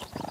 you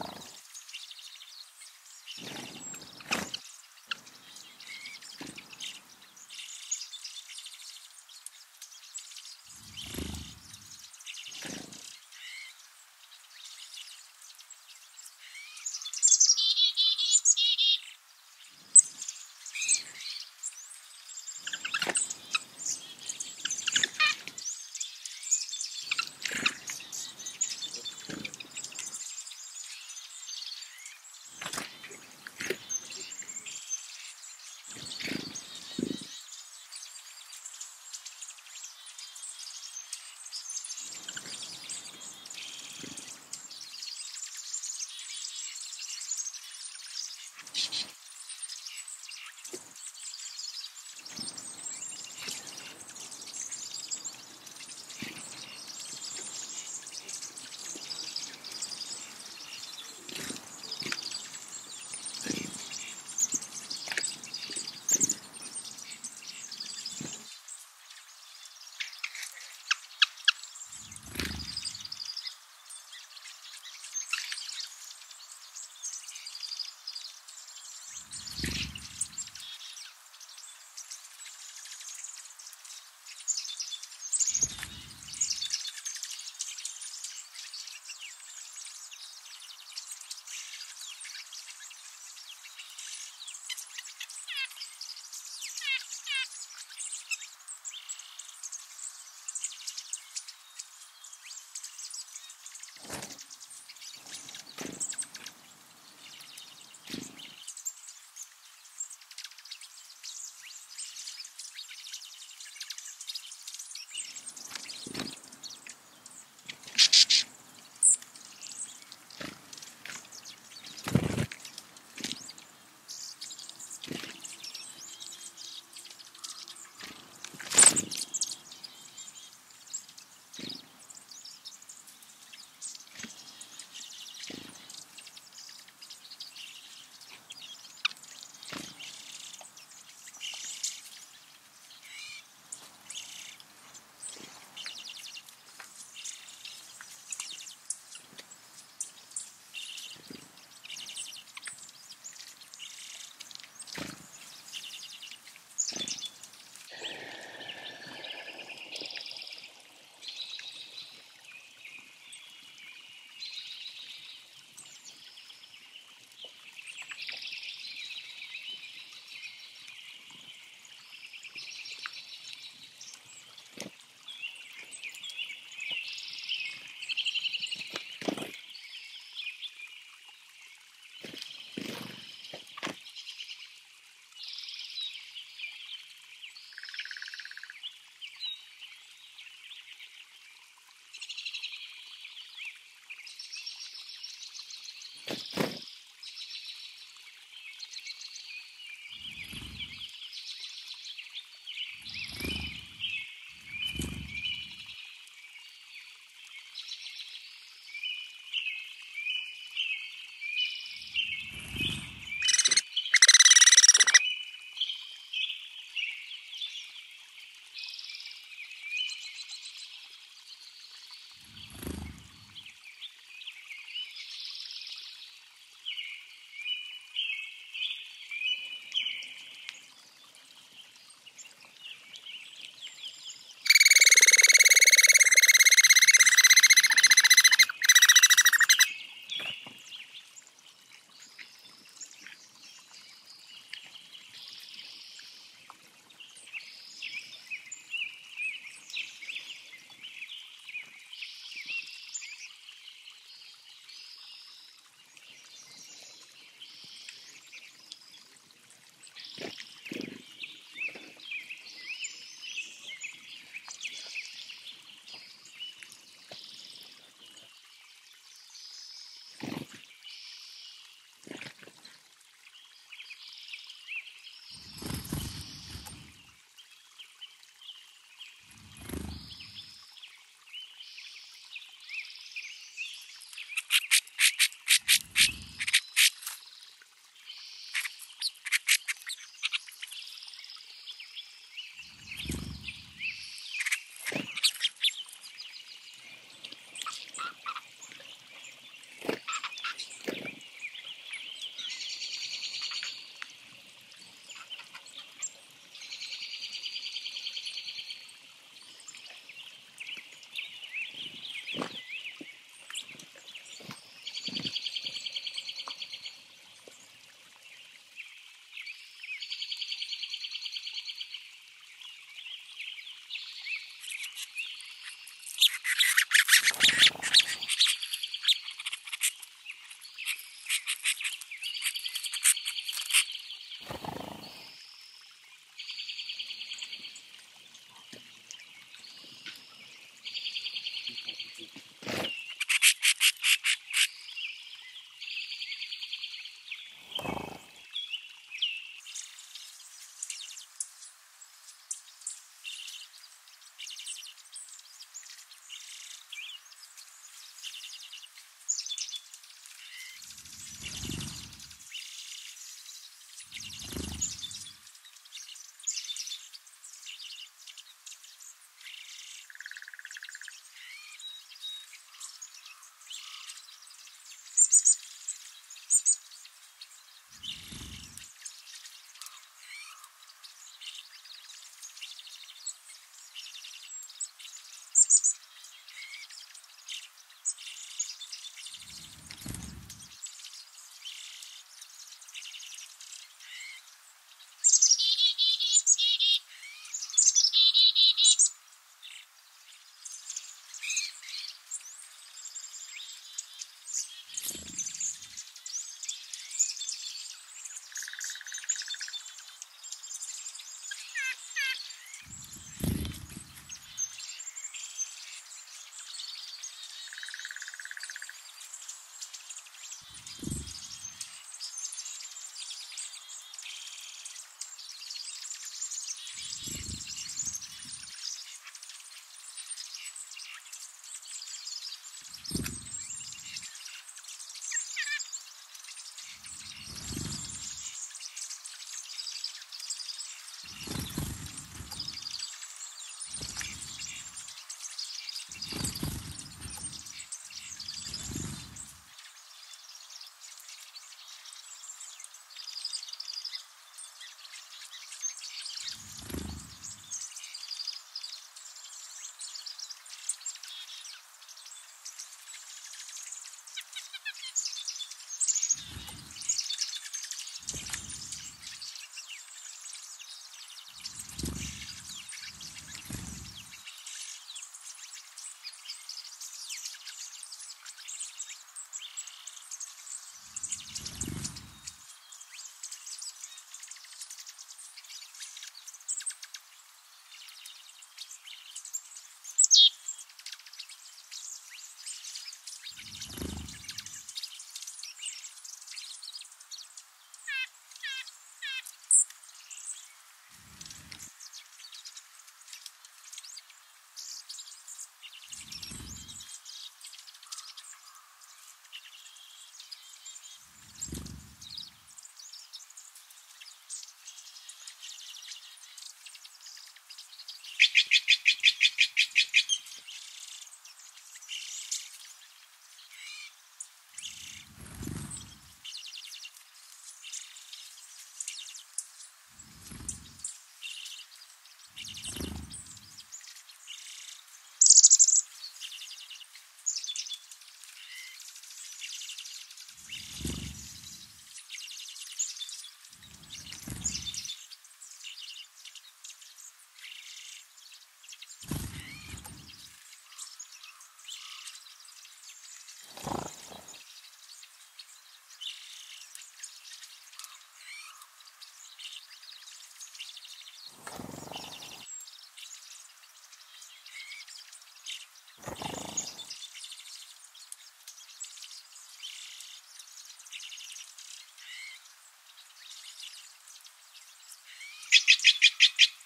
чуть-чуть.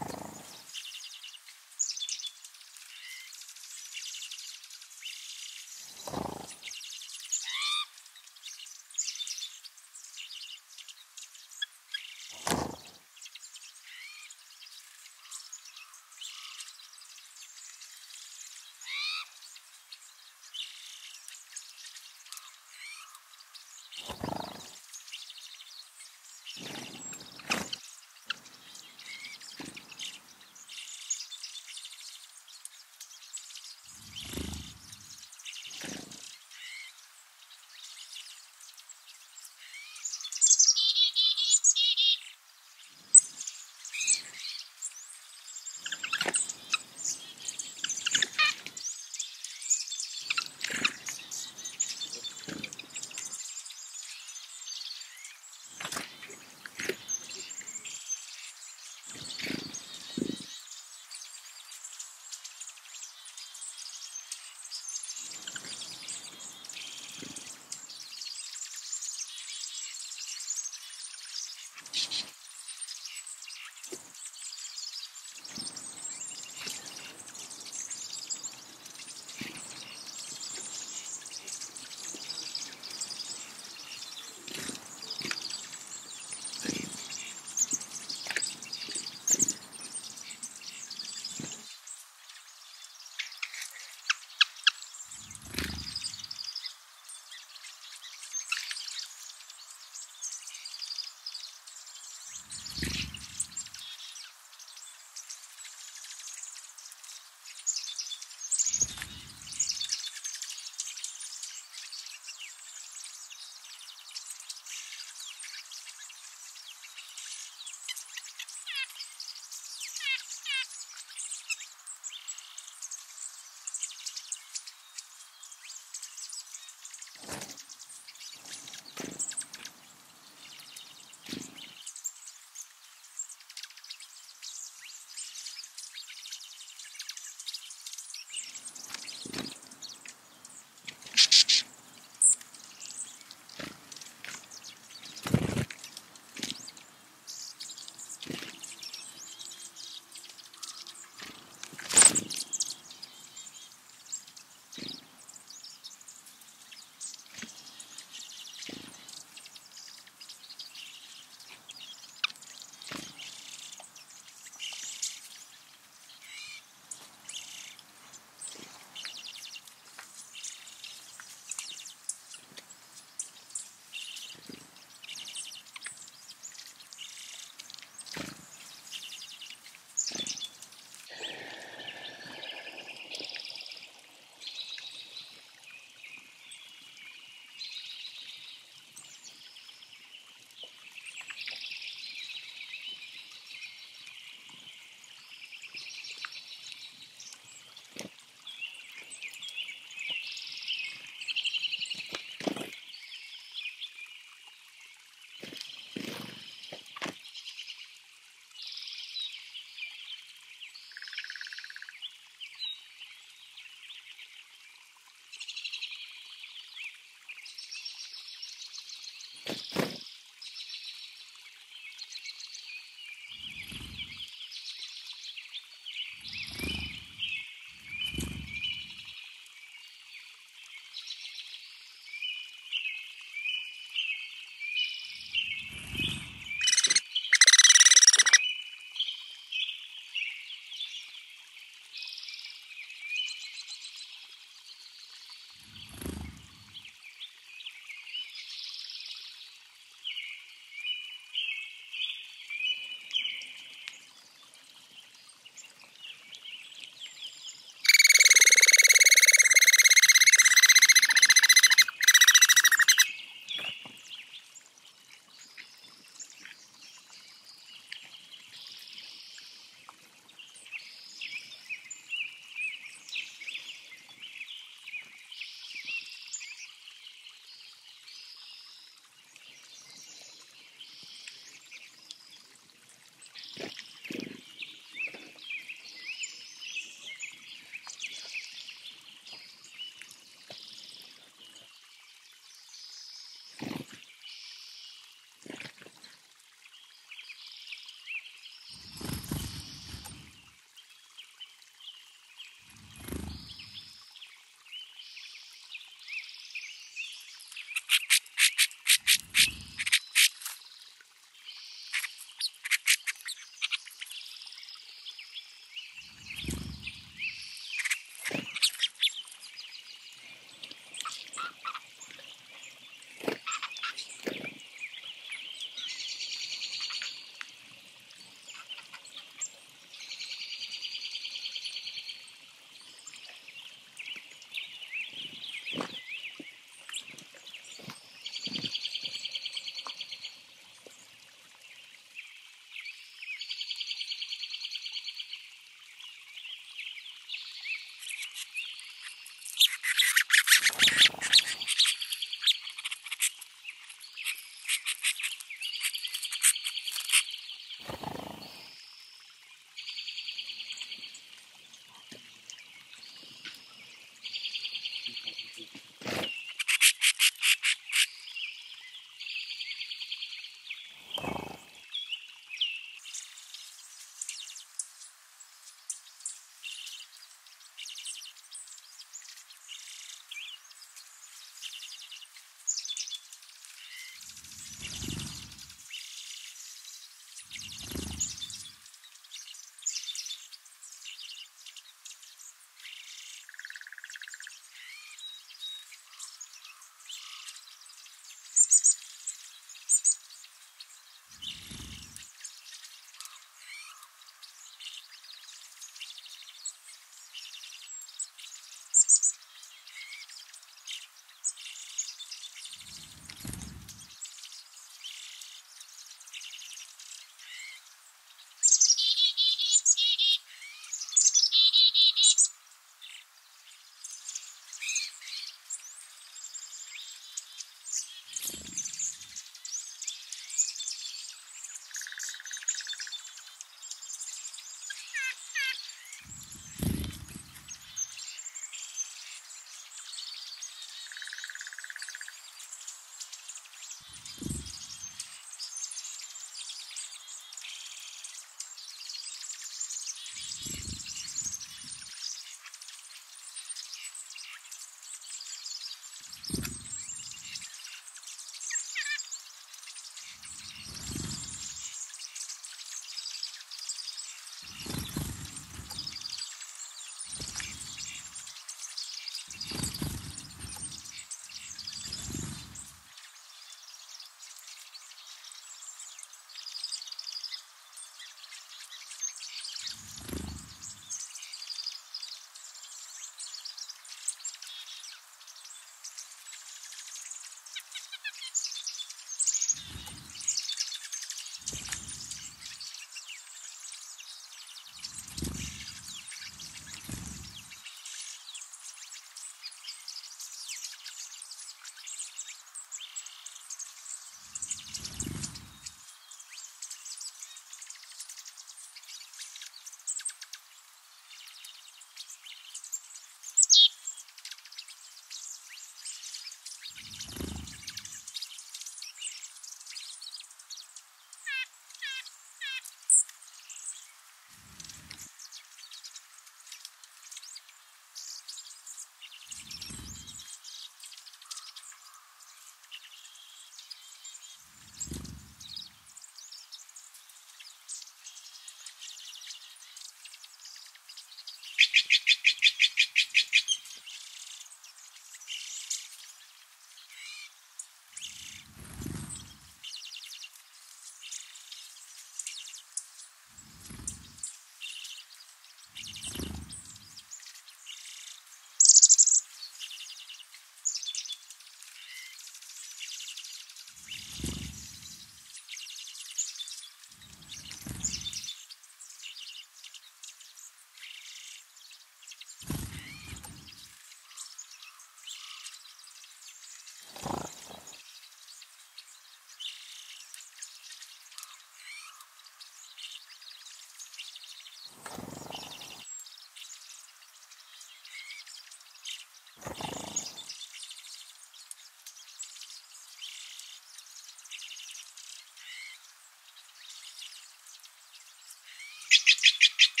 чуть-чуть.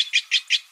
çıt çıt çıt çıt.